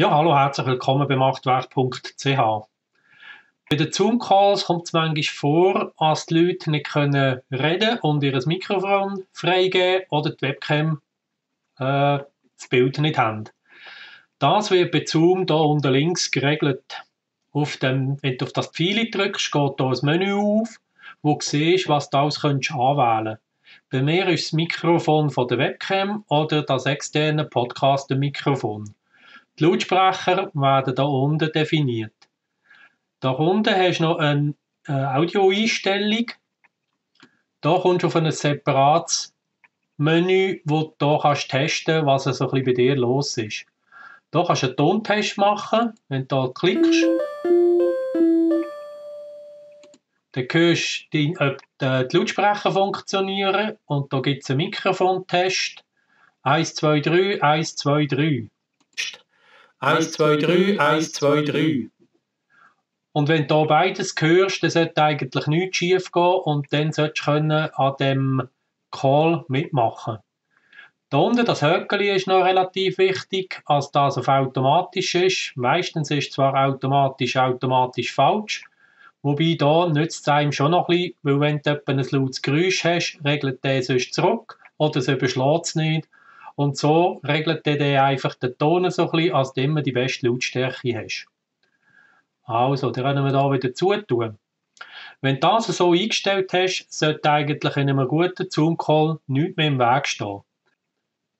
Ja, hallo, herzlich willkommen bei machtwerk.ch. Bei den Zoom-Calls kommt es manchmal vor, dass die Leute nicht können reden und ihr Mikrofon freigeben oder die Webcam äh, das Bild nicht haben. Das wird bei Zoom hier unten links geregelt. Auf dem, wenn du auf das Pfeil drückst, geht hier ein Menü auf, wo du siehst, was du alles anwählen kannst. Bei mir ist das Mikrofon von der Webcam oder das externe Podcast-Mikrofon. Die Lautsprecher werden hier unten definiert. Da unten hast du noch eine äh, Audioeinstellung. Da kommst du auf ein separates Menü, wo du hier kannst testen was so ein bei dir los ist. Da kannst du einen Tontest machen, wenn du hier klickst. Dann hörst du, ob die Lautsprecher funktionieren und da gibt es einen Mikrofontest. 1, 2, 3, 1, 2, 3. 1, 2, 3, 1, 2, 3. Und wenn du beides hörst, dann sollte eigentlich nichts schief gehen und dann solltest du an dem Call mitmachen. Da unten, das Höckeli ist noch relativ wichtig, als das auf automatisch ist. Meistens ist zwar automatisch automatisch falsch, wobei da nützt es einem schon noch ein bisschen, weil wenn du ein lautes Geräusch hast, regelt der sonst zurück oder es überschlägt es nicht und so regelt der einfach den Ton so ein bisschen, als du immer die beste Lautstärke hast. Also, dann können wir da wieder zutun. Wenn du das so eingestellt hast, sollte eigentlich in einem guten Zoom-Call nichts mehr im Weg stehen.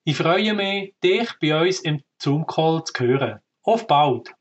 Ich freue mich, dich bei uns im Zoom-Call zu hören. Auf bald!